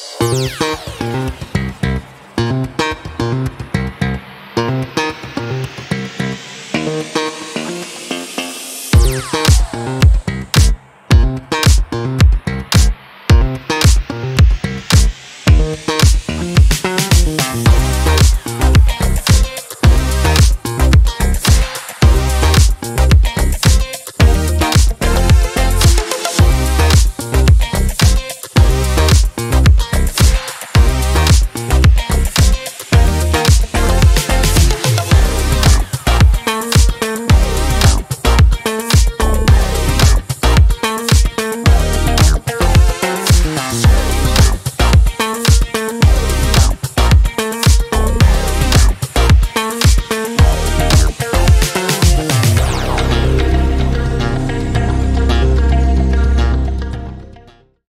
We'll